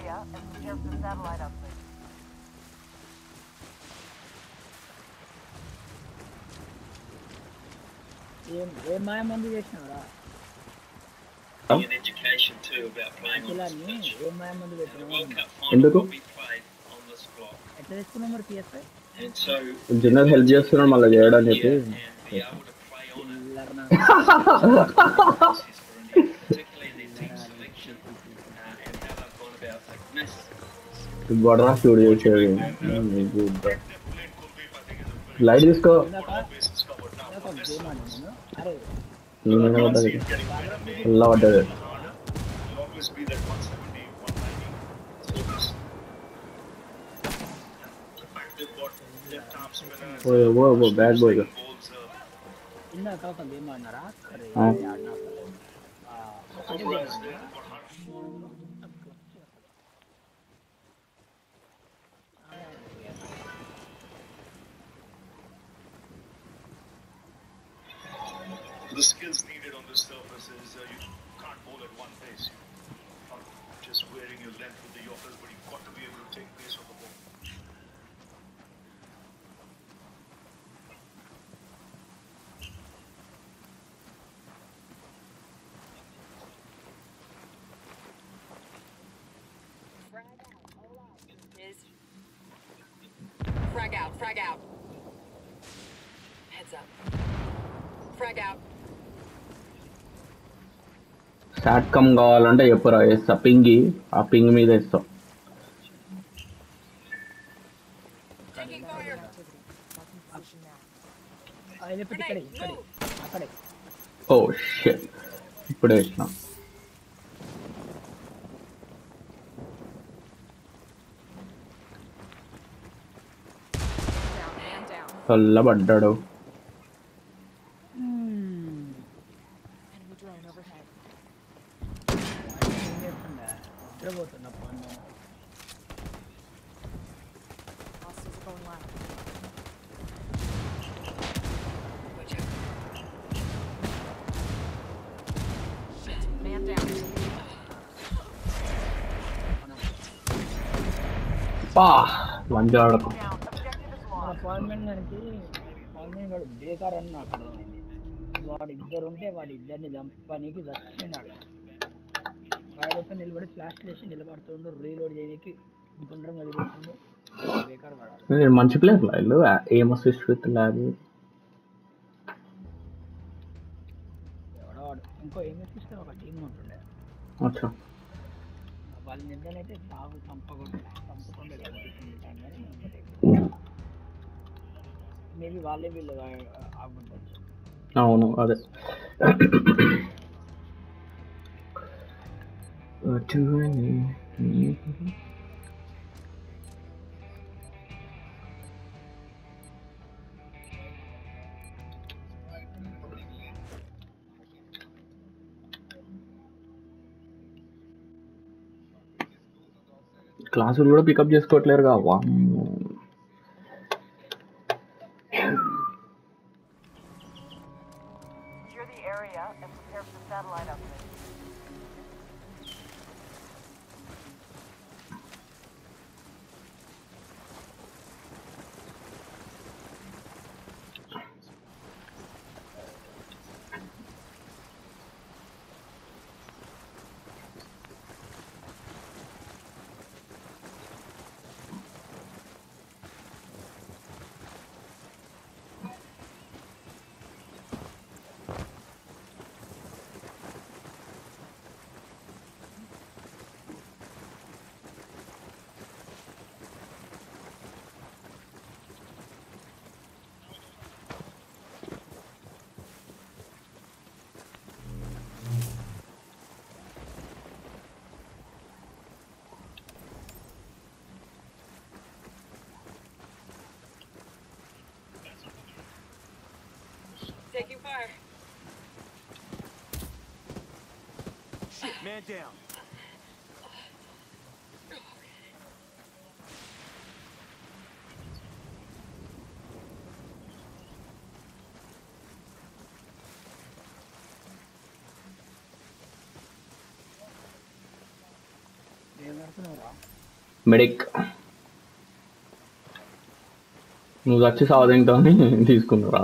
area and prepare for satellite upgrade. ये माय मंदिर देखना oh. an education too about playing on this pitch. And the World Cup final played on this block. And so General Helgia Sura Malagada and be able to play on it. वरना fury हो चाहिए light इसका नहीं मैंने बता दिया Allah water वो वो वो बैड बॉय का इन्ना का बे मारना रहा करे यार ना the skills needed on this surface is uh, you can't bowl at one pace. Not just wearing your length with the Yorkers, but you've got to be able to take pace on the ball. Frag out, frag out. Heads up. Frag out. Short come కావాలంటే చెప్పురా వేస్తా. పింగి. ఆ ping మీద వేస్తాం. ఓ shut. ఇప్పుడే వేసినాం. చల్లబడ్డాడు. లంచ్ ఆడకు. అపాయింట్మెంట్ దానికి అపాయింట్మెంట్ వాడు బేకార్ అని నాకు అర్థమైంది వాడు ఇద్దరు ఉంటే వాడి ఇద్దరిని చంపనీకి చచ్చిపోయినాడు. వాడితో నిలబడి ఫ్లాష్ చేసి నిలబడుతుండు రీలోడ్ చేయడానికి తిరుగుతుండు బేకార్ వాడాలి మంచి ప్లేయర్ వీళ్ళు. ఏం అసిస్ట్ విత్ ల్యాబ్. ఇంకో ఏం ఒక టీం ఉంటుండే. అచ్చా. వాళ్ళ నిద్రనైతే సాగు చంపకుండా చంపకుండా కనిపిస్తుంది కానీ మేబీ వాళ్ళే వీళ్ళు ఆగుండొచ్చు అవును అదే క్లాసులు కూడా పికప్ చేసుకోవట్లేరు Man down. ఏమర్థం తీసుకున్నారా మెడిక్ నువ్వు వచ్చి సాధింతో తీసుకున్నారా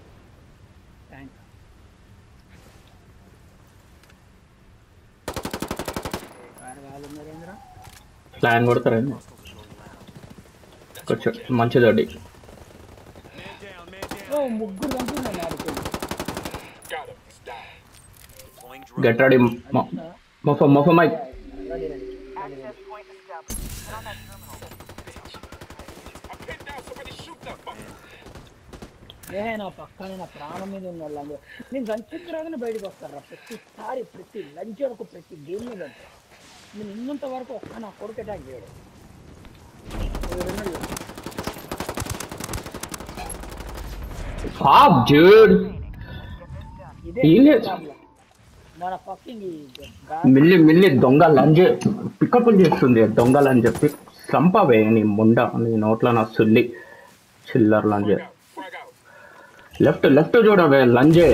ప్లాన్ కొడతారండి కొంచెం మంచిదండి గెట్ రెడీ మొఫ మొఫ మైక్. నా పక్కన నా ప్రాణం మీద ఉన్న వాళ్ళు నేను లంచ్కి రాగానే బయటకు వస్తారా? ప్రతిసారి ప్రతి లంచ్ వరకు ప్రతి గేమ్ మీద. నేను ఉన్నంత వరకు ఒక్క నా కొడుకు అటాక్ చేయడు. మిల్లి మిల్లి దొంగ లంజే పికప్ చేస్తుంది దొంగ లంజ పిక్ సంపవే నీ ముండ నీ నోట్ల నా సుల్లి చిల్లర్ లంజే లెఫ్ట్ లెఫ్ట్ చూడవే లంజే.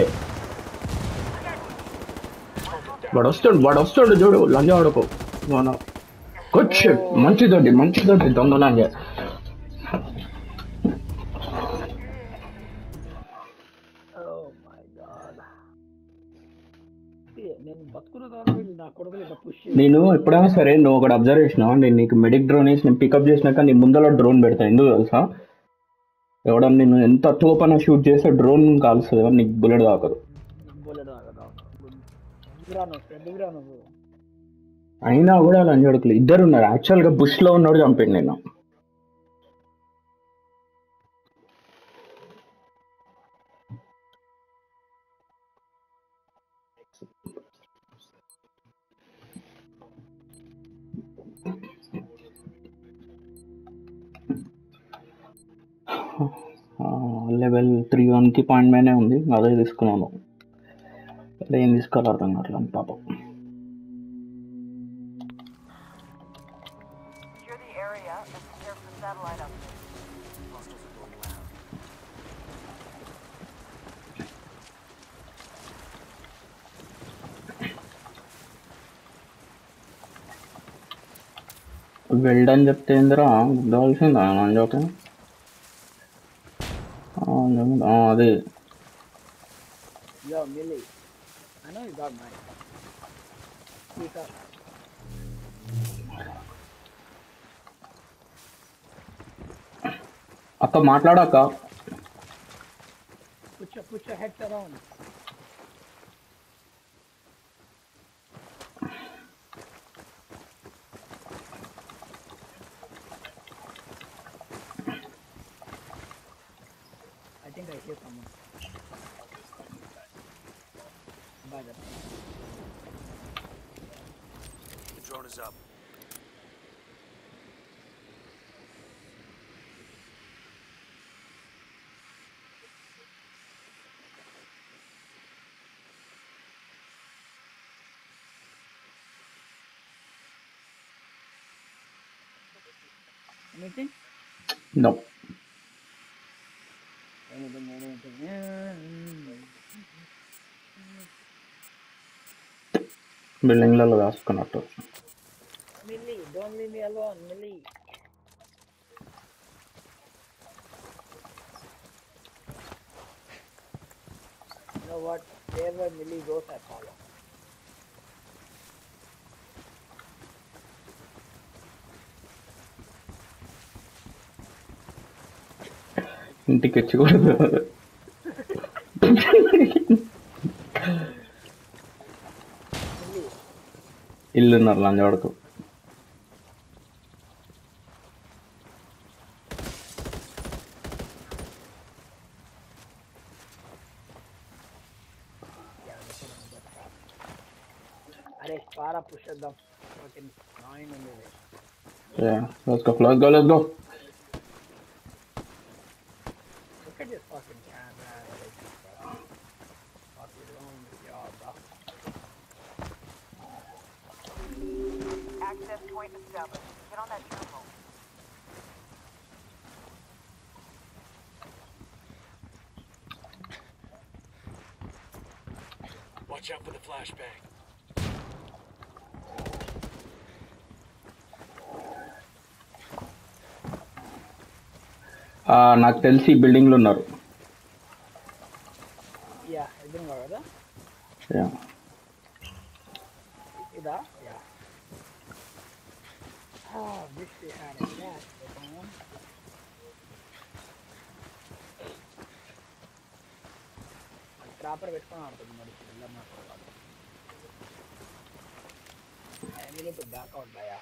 వాడు వస్తాడు వాడు వస్తాడు చూడు లంజ వాడుకో. మన కొచ్చు మంచిదొడ్డి మంచిదొడ్డి దొంగ లంజే నేను ఎప్పుడైనా సరే నువ్వు ఒకటి అబ్జర్వ్ చేసినా నేను నీకు మెడిక్ డ్రోన్ వేసి నేను పికప్ చేసినాక నీ ముందర డ్రోన్ పెడతా. ఎందుకు తెలుసా? ఎవడన్నా నేను ఎంత తోపన షూట్ చేస్తే డ్రోన్ కాలుస్తుంది నీకు బుల్లెట్ తాకదు. అయినా కూడా లంజడుకులు ఇద్దరు ఉన్నారు. యాక్చువల్గా బుష్లో ఉన్నాడు చంపాడు నేను లెవెల్ త్రీ వన్కి పాయింట్ మైనే ఉంది. అదే తీసుకున్నాను. ఏం తీసుకోవాలి అర్థం కావట్లేదు. పాపం. వెల్డ్ అని చెప్తే ఏందిరా గుర్తవలసిందా అని చెప్పి అదే Yo, Millie. I know you got mine. Speak up. అక్క మాట్లాడాక Put your put your Here. By the drone is up. Anything? Nope. బిల్డింగ్లలో దాచుకున్నట్టు Millie, don't leave me alone, Millie. You know what? Wherever Millie goes, I follow. ఇంటికి వచ్చకూడదు Millie, ఇల్లున్నారు లంజ వరకు Yeah, let's go, let's go, let's go. నాకు తెలిసి ఈ బిల్డింగ్లో ఉన్నారు yeah ఎదురుగా కదా Yeah. ఇదా yeah Oh, wish we had a gas phone. Proper పెట్టుకొని ఆడుతుంది మరి పిల్లమ్మ ఫ్యామిలీ టు బ్యాక్ అవుట్ భయ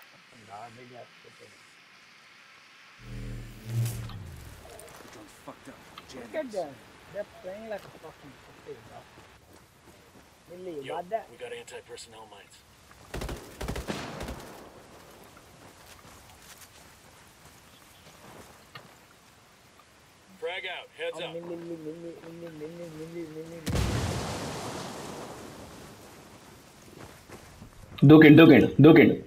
గార్బేజ్ పెట్టేది fucked up. Janice. Look at them. They're playing like a fucking puppy. Really, Yo, about that? We got anti-personnel mines. Frag out. Heads up. Mini, mini, mini, do kid, do.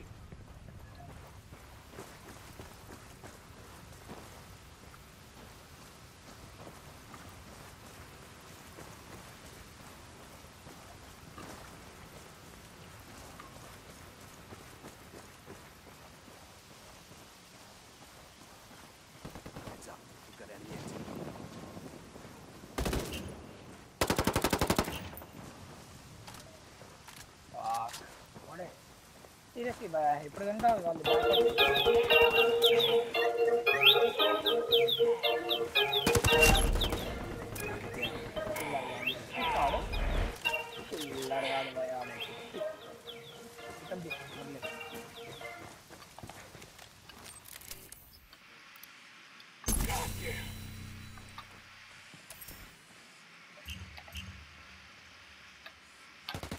Chicken తీసుకుంటుంది.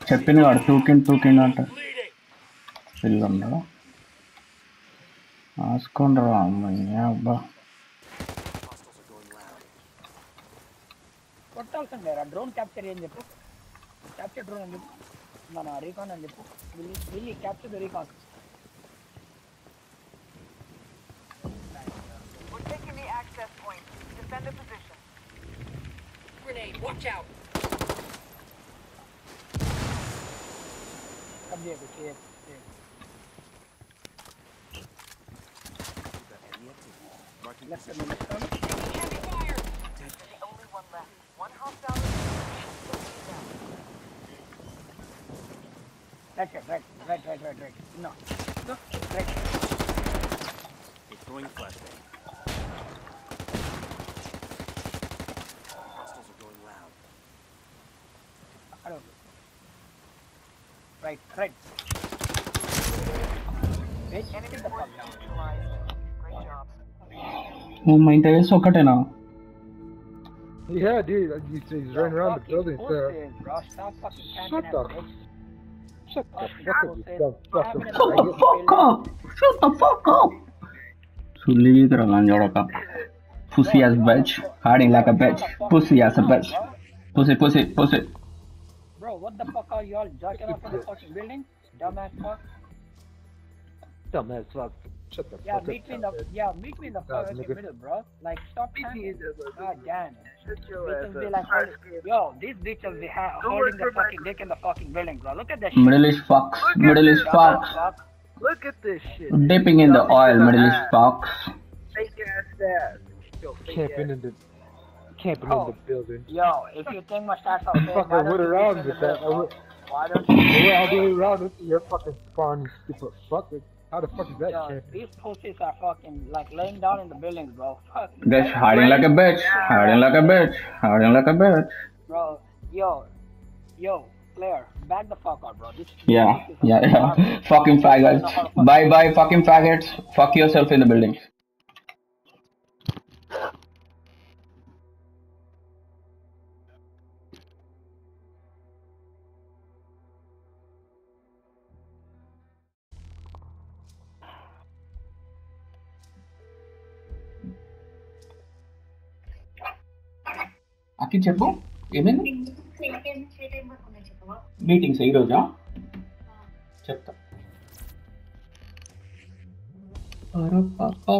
చెప్పిన వాడు తూకిండు తూకిండు అంట Bleeding. పిల్లలు రాసుకోండి రా అమ్మయ్య అబ్బా Hostiles are going loud. కొట్టాల్సిందే రా డ్రోన్ క్యాప్చర్ ఏం చెప్పు క్యాప్చర్ డ్రోన్ అని చెప్పు మన రీకాన్ అని చెప్పు Willey Willey capture the recon We're taking the access point. Defend the position. Grenade, watch out. Come చేయకు చేయకు less than a minute. Heavy fire! The only one left. One hostile. Right, right, right, right, right, right. No. No. Right. It's going flashbang. Hostiles are going loud. I don't know. Right, right. Bitch, get the fuck down. my entire socket now. Yeah, dude, he's, he's running around the building. So... Shut up. Shut the fuck up, you up. Shut the fuck up! Shut the fuck up! So leave it alone, Yoroka. Pussy ass bitch. Hiding like a bitch. Pussy ass a bitch. Pussy, pussy, pussy. Bro, what the fuck are y'all jacking up in the fucking building? Dumbass fuck. Dumbass fuck. Shut the Yeah, fuck meet me in the yeah, meet me in the fucking middle, bro. Like stop camping. God damn. Shut your Bitches ass be like, holding, yo, these bitches be ha- Don't holding the fucking dick in the fucking building, bro. Look at that shit. middle east fox middle east fox Look at this shit. dipping in the oil middle east fox Fake ass ass. Camping in the camping Oh. in the oh. building. Yo, if you think my stats are okay, Fuck, why I don't went you around meet me in with that. I middle, went, bro? Why don't you? I went all the way around with your fucking spawn, stupid fuck. How the fuck is that Yo, camping? these pussies are fucking like laying down in the buildings, bro. Fuck. just hiding like a bitch hiding like a bitch hiding like a bitch Bro, yo, yo, Claire, back the fuck up, bro. This yeah yeah yeah fucking faggots bye bye fucking faggots fuck yourself in the buildings lucky చెప్పు. ఏమైంది? Meetings ఈ రోజా? చెప్తా. పరపప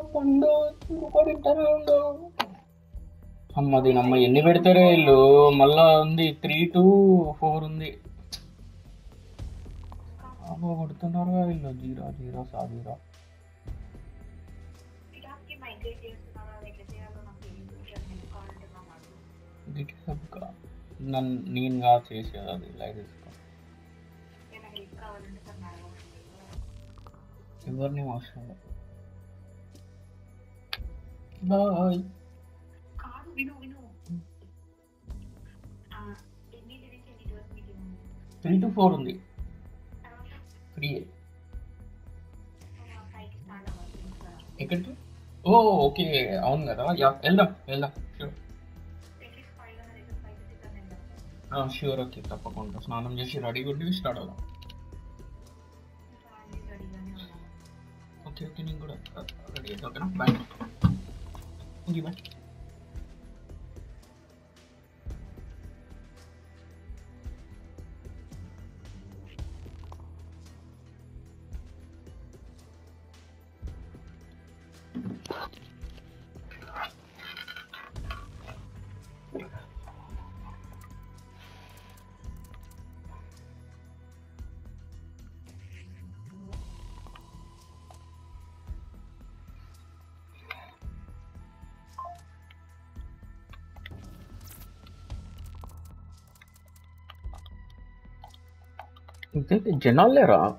పండు అమ్మ దీనమ్మ ఎన్ని పెడతారే వీళ్ళు? మళ్ళా ఉంది త్రీ టు ఫోర్ ఉంది. కొడుతున్నారు వీళ్ళు. జీరో జీరో సా జీరో గిట్హబ్ కా నన్ను నేను గా చేసేది అది తీసుకో ఎవరిని అవసరం బాయ్ త్రీ టు ఫోర్ ఉంది ఫ్రీ ఎక్కడికి? ఓ ఓకే అవును కదా యా వెళ్దాం వెళ్దాం షూర్ షూర్ ఓకే తప్పకుండా స్నానం చేసి రెడీగా ఉండి స్టార్ట్ అవుదాం ఓకే ఓకే నేను కూడా రెడీ అయితే ఓకేనా bye okay bye general era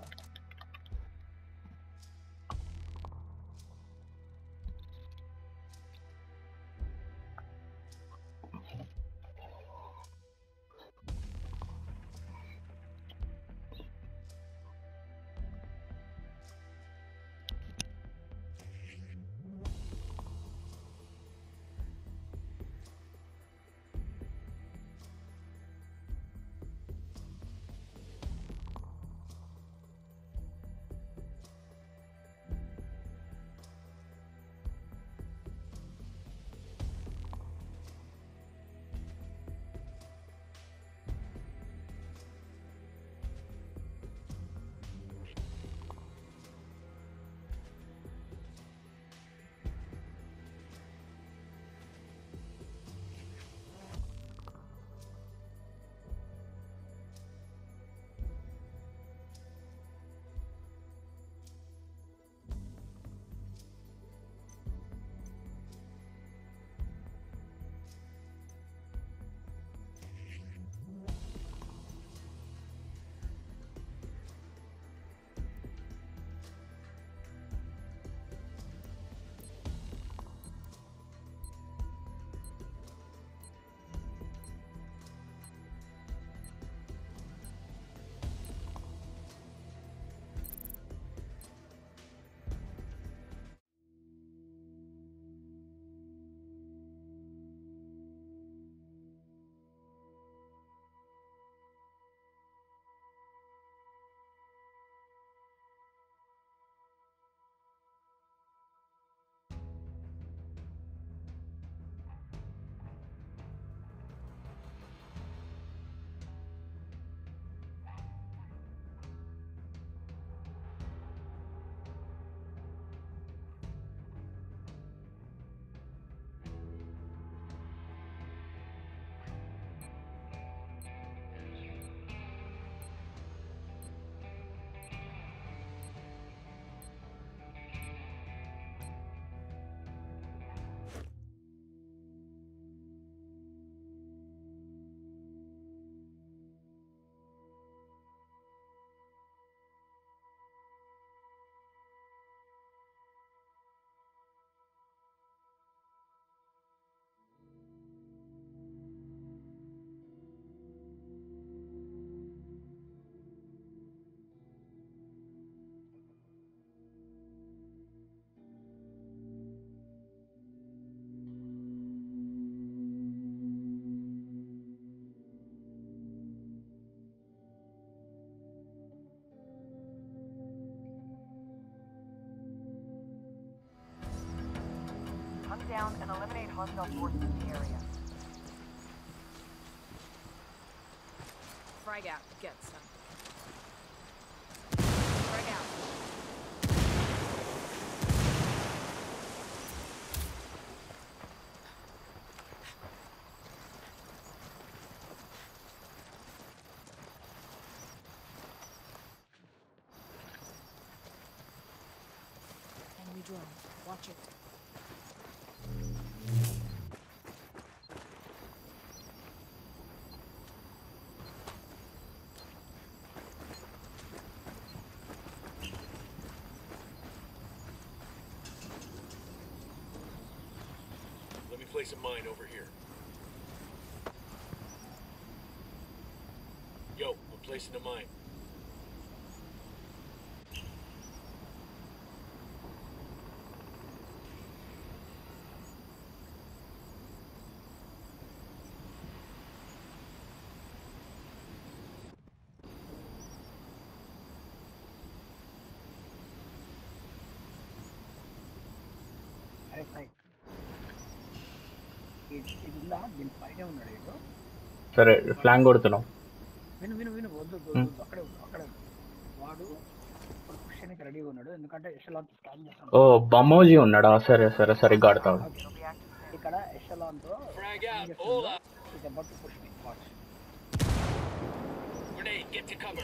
down and eliminate hostile forces in the area. Frag out. Get some. Frag out. Enemy drone. Watch it. Let me place a mine over here. Yo, I'm placing a mine. సరే flank కొడుతున్నాం. విను విను విను వద్దు అక్కడే అక్కడే. వాడు క్వశ్చన్కి రెడీగా ఉన్నాడు. ఎందుకంటే ఎషలాన్ స్కాన్ చేస్తాను ఓ బమోజీ ఉన్నాడా? సరే సరే సరిగ్గా ఆడతాడు. ఇక్కడ ఎషలాన్తో push watch Grenade, get to cover.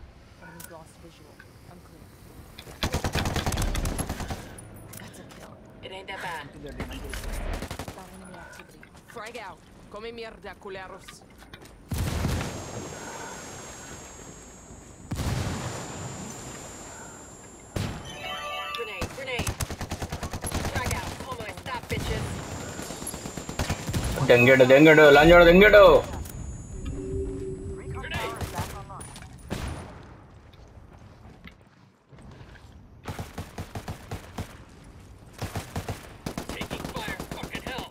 fire. Fucking hell.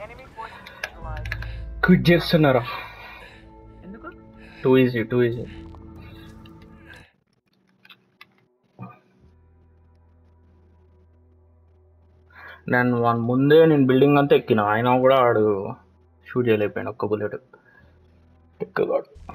Enemy forces neutralized. Quit చేస్తున్నారా ఎందుకు టూ ఈజీ టూ ఈజీ నేను వాని ముందే నేను బిల్డింగ్ అంతా ఎక్కిన. ఆయన కూడా ఆడు షూట్ చేయలేకపోయాను ఒక్క బుల్లెట్ ఎక్కగాడు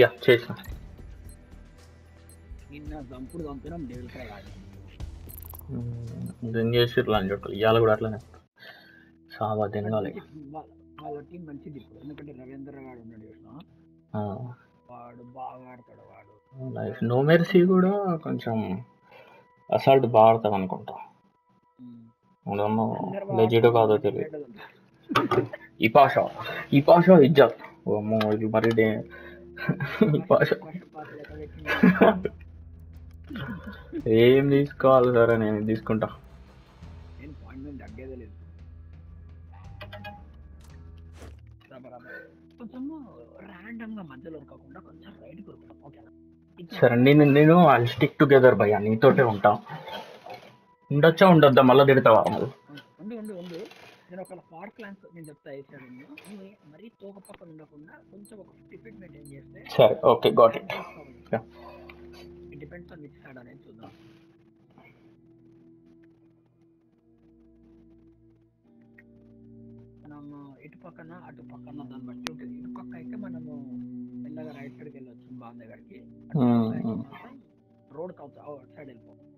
యా చేసిన నిన్న డేవిల్ ఏం చేసి లంజోడు ఇవాళ కూడా అట్లనే. సావా తినగాలి వాళ్ళ టీం మంచిది ఇప్పుడు ఎందుకంటే రవీంద్ర గారు ఉన్నాడు చూసిన? వాడు బాగా ఆడతాడు వాడు. లైఫ్. నో మెర్సీ కూడా కొంచెం అసాల్ట్ బాగా ఆడతాడు అనుకుంటా. లెజిట్ కాదో తెలియదు. ఈ పాష ఈ పాష ఇజ్జత్. ఓ అమ్మో ఇట్లా మరీ ఏం తీసుకోవాలి సరే నేను తీసుకుంటా సరే నేను నేను ఐ స్టిక్ టుగెదర్ భయ్యా నీతోటే ఉంటా ఉండొచ్చా ఉండొద్దా మళ్ళీ తిడతావా మళ్ళీ ఒక ఫార్ ప్లాన్స్ నేను చెప్తా వేసాడు నువ్వు మరీ తోక పక్కన ఉండకుండా కొంచెం ఒక ఫిఫ్టీ ఫీట్ మెయింటైన్ చేస్తే సరే okay got it it depends on which side అనేది చూద్దాం. మనం ఇటు పక్కన అటు పక్కన దాన్ని బట్టి ఉంటుంది. ఇటు పక్క అయితే మనము మెల్లగా రైట్ సైడ్కి వెళ్ళొచ్చు బాగా దగ్గరికి రోడ్ అవుట్ సైడ్ వెళ్ళిపోతాం.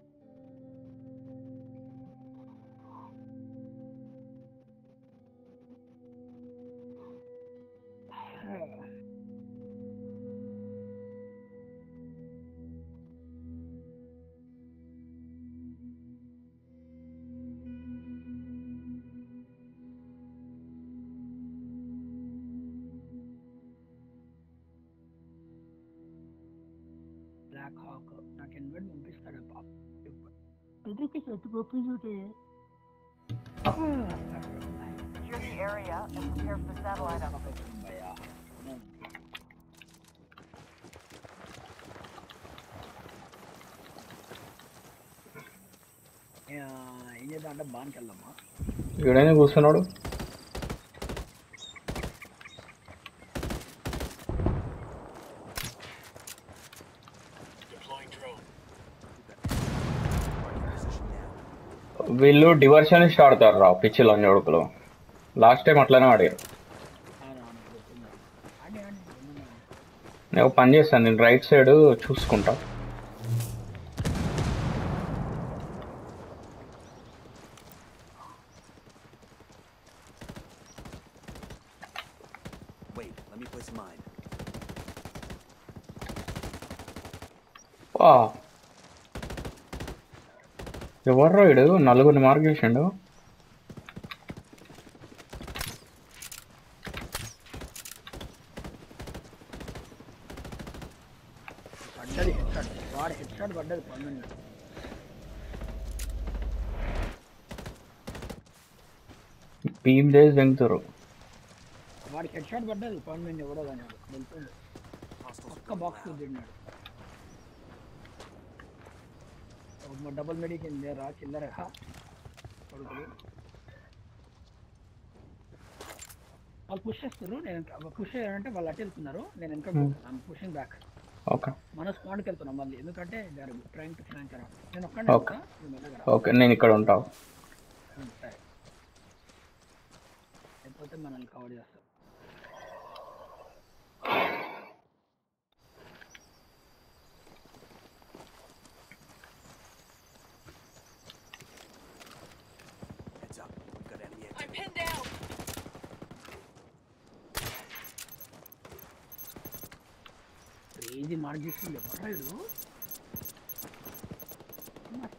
Maybe this is what you do. Secure the area and prepare for satellite upgrade. ಇದನ್ನ ಬಾನ್ ಕಲ್ಲಮ್ಮ ಇವಡೇನೆ ಕೂರ್ಸೋಣ ನೋಡು వీళ్ళు డివర్షనిస్ట్ ఆడతారు రా పిచ్చి లంజోడుకులు లాస్ట్ టైం అట్లనే ఆడారు. నేను పని చేస్తాను నేను రైట్ సైడ్ చూసుకుంటా. ఎవర్రో ఇడు నలుగురిని మార్క్ చేసిండు. పడ్డది హెడ్ షాట్ వాడు హెడ్ షాట్ పడ్డది పన్నెండు. భీమ్ చేసి దింగుతారు వాడికి హెడ్ షాట్ పడ్డది పన్నెండు ఎవడో కానీ ఒక్క బాక్స్ తిన్నాడు డబుల్ మెడిక్ రా చిల్లర. కొడుకులు. వాళ్ళు పుష్ చేస్తారు నేను పుష్ చేయాలంటే వాళ్ళు అటు వెళ్తున్నారు. నేను వెనక. పుషింగ్ బ్యాక్ ఓకే మన స్పాట్కి వెళ్తున్నాం మళ్ళీ. ఎందుకంటే they trying to flank around నేను ఒక్కడే. ఓకే నేను ఇక్కడ ఉంటా. Hmm, సరే. లేకపోతే మనల్ని కవర్ చేస్తారు Hangisinde var? Hayır o. Bunlar.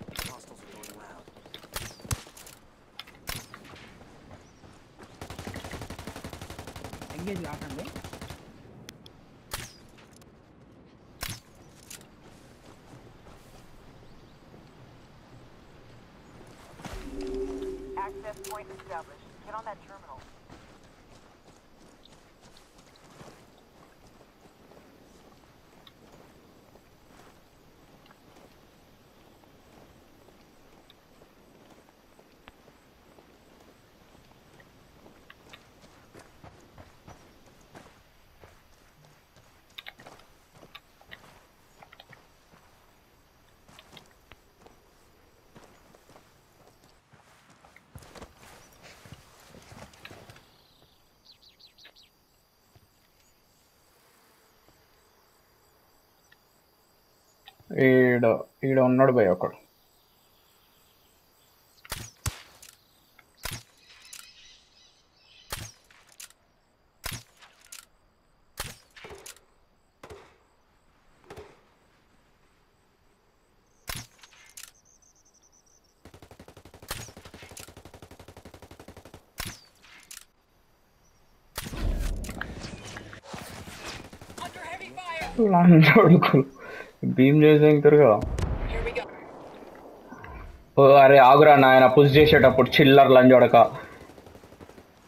ఈడ ఈడ ఉన్నాడు భయ్ ఒకడు Under heavy లంచోడుకులు భీమ్ చేసేంటారు కదా ఓ అరే ఆగురా నాయన పుష్ చేసేటప్పుడు చిల్లర్ లంచోడక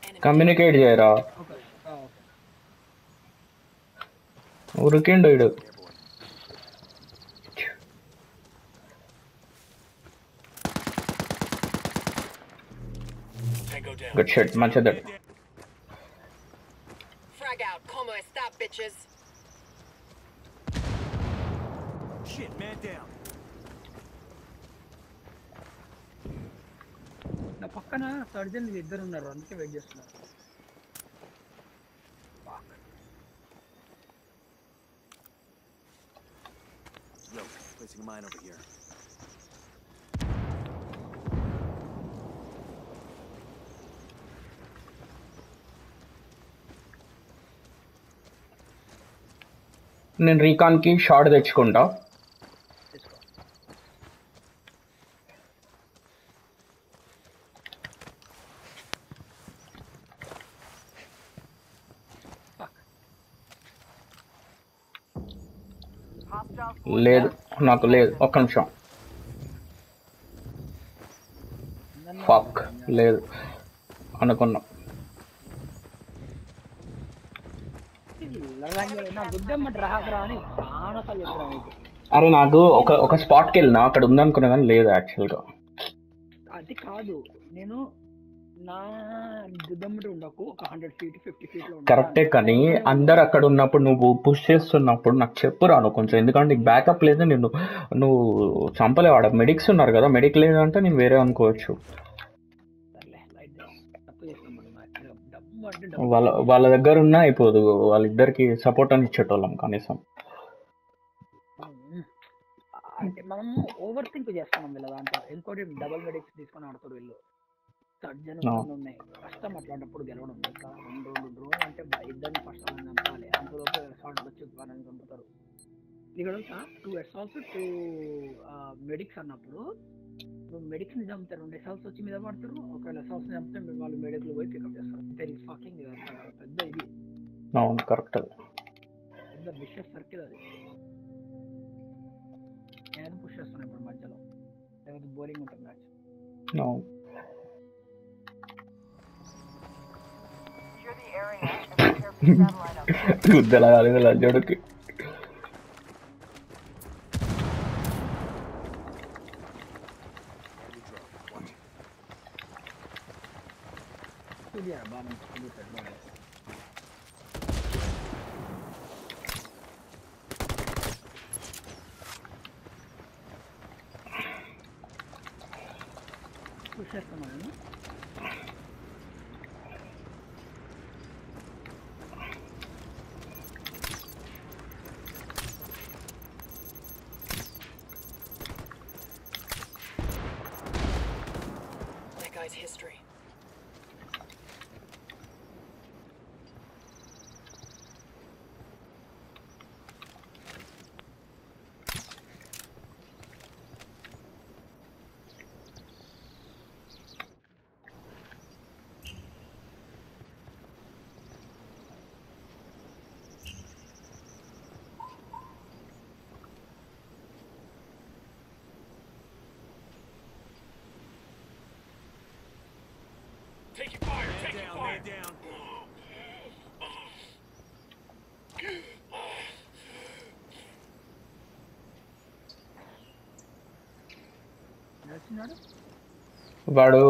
Enemy. కమ్యూనికేట్ చేయరా? ఉరికిండు వీడు. గుడ్ షెట్ మంచిది. ఉన్నారు అందుకే వెయిట్ చేస్తున్నారు Yo, placing a mine over here. నేను రీకాన్కి షార్ట్ తెచ్చుకుంటా లేదు నాకు లేదు. ఒక్క నిమిషం. ఫక్ లేదు. అనుకున్నా. అరే నాకు ఒక ఒక స్పాట్కి వెళ్ళినా అక్కడ ఉందనుకున్నా కానీ లేదు యాక్చువల్గా అది కాదు. నేను నా ఉండకు ఒక హండ్రెడ్ ఫీట్ ఫిఫ్టీ ఫీట్. కరెక్టే కానీ అందరు అక్కడ ఉన్నప్పుడు నువ్వు పుష్ చేస్తున్నప్పుడు నాకు చెప్పురా నువ్వు కొంచెం. ఎందుకంటే నీకు బ్యాకప్ లేదు నేను నువ్వు చంపలేవు ఆడ మెడిక్స్ ఉన్నారు కదా మెడిక్ లేదంటే నేను వేరే అనుకోవచ్చు. మనం. వాళ్ళ వాళ్ళ దగ్గర ఉన్నా అయిపోదు. వాళ్ళిద్దరికి సపోర్ట్ అని ఇచ్చేటోళ్ళం కనీసం. అంటే మనము ఓవర్ థింక్ చేస్తున్నాం వీళ్ళ దాంట్లో. ఇంకోటి డబుల్ మెడిక్స్ తీసుకొని ఆడతారు వీళ్ళు. No. ఉన్నాయి. కష్టం అట్లాంటప్పుడు గెలవడం. ఇంకా రెండు రెండు డ్రోన్ అంటే ఇద్దరిని ఫస్ట్ వాళ్ళని చంపాలి. అంతలోపు షార్ట్ వచ్చి వాళ్ళని చంపుతారు. ఇక్కడ టూ ఎస్ఆల్స్ టూ మెడిక్స్ అన్నప్పుడు నువ్వు మెడిక్స్ని చంపితే రెండు ఎస్ఆల్స్ వచ్చి మీద పడతారు. ఒకవేళ ఎస్ఆల్స్ని చంపితే మీరు వాళ్ళు మెడిక్లు పోయి పికప్ చేస్తారు. ఇస్ ఫకింగ్ పెద్ద ఇది. అవును కరెక్ట్ పెద్ద విషయస్ సర్కిల్ అది. నేను పుష్ చేస్తాను ఇప్పుడు మధ్యలో. లేకపోతే బోరింగ్ ఉంటుంది మ్యాచ్ అవును. Dude, de la galera de la York. చేస్తున్నాడు వాడు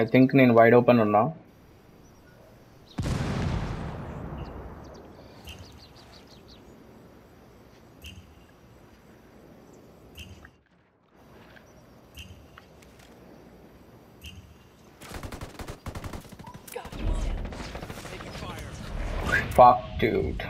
ఐ థింక్ నేను వైడ్ ఓపెన్ ఉన్నా Fuck, dude.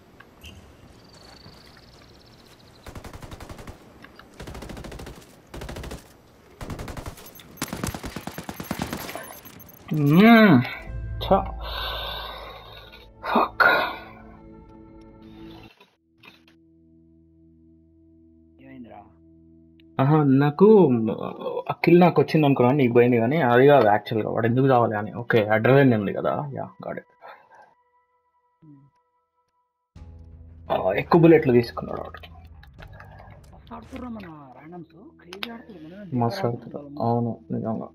ఫక్ ఏమైందిరా ఆహా, నాకు ఆ కిల్ నాకు వచ్చింది అనుకున్నాను నీకు పోయింది కానీ అది కాదు యాక్చువల్గా వాడు ఎందుకు కావాలి అని ఓకే అడ్రలైన్ ఉంది కదా. యా గాడి ఎక్కువ బుల్లెట్లు తీసుకున్నాడు వాడు. మస్తు ఆడుతుర్రా. మన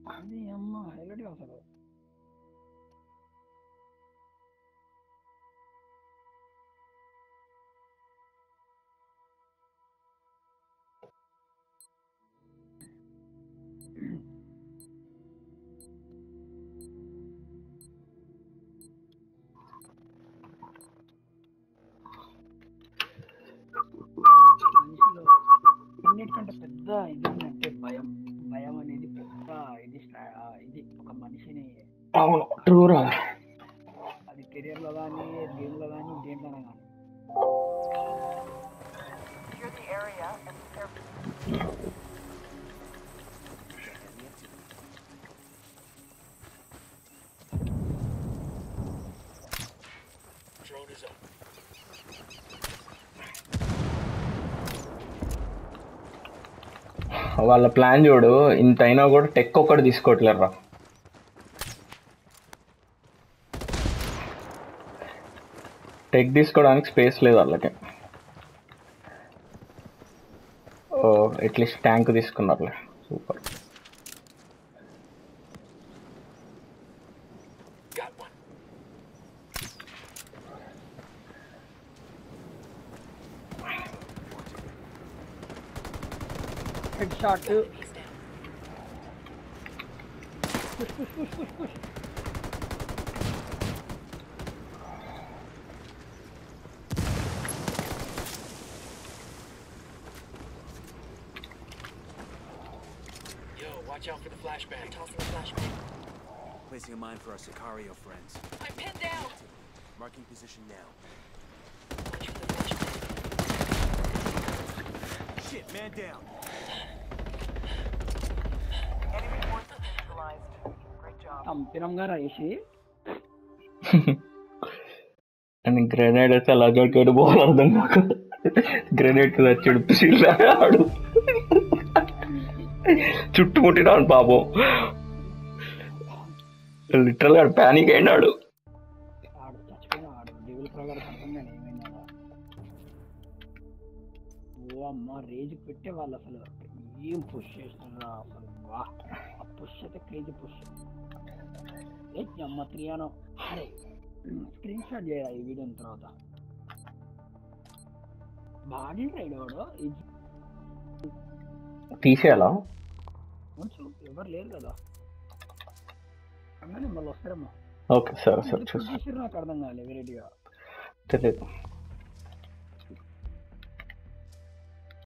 అన్నిటికంటే పెద్ద ఇది ఏంటంటే భయం భయం అనేది పెద్ద ఇది స్ట్రా- ఆ, ఇది ఒక మనిషిని అవును ట్రూ రా అది కెరియర్ లో కానీ గేమ్ లో కానీ దేంట్లోనే కానీ Secure the area and prepare for వాళ్ళ ప్లాన్ చూడు ఇంత అయినా కూడా టెక్ ఒక్కటి తీసుకోవట్లేరు టెక్ తీసుకోవడానికి స్పేస్ లేదు వాళ్ళకి. ఓ at least tank తీసుకున్నారులే. Super shot too. Yo, watch out for the flashbang. Tossing the flashbang. Placing a mine for our Sicario friends. I'm pinned down. Marking position now. Shit, man down. చంపినంగా వేసి and grenade అయితే అలా దొరికాడు బోల్ అర్థం కాక. Grenade తెచ్చాడు పిసిలాడు చుట్టుముట్టినాడు పాపం. లిటరల్గా ప్యానిక్ అయినాడు. అమ్మ రేజ్ పెట్టే వాళ్ళు అసలు. ఏం పుష్ చేస్తున్నారా అసలు? వా ఆ పుష్ అయితే క్రేజీ పుష్. ఏ అమ్మ త్రియానో అరే స్క్రీన్ షాట్ చేయాలి ఈ వీడియో తర్వాత? వాడు? తీసేయాలా? కొంచెం ఎవరు లేరు కదా. అన్నీ మళ్ళీ వస్తారేమో. ఓకే సరే సరే చూసి నాకు అర్థం కాలేదు వెరైటీగా. తెలియదు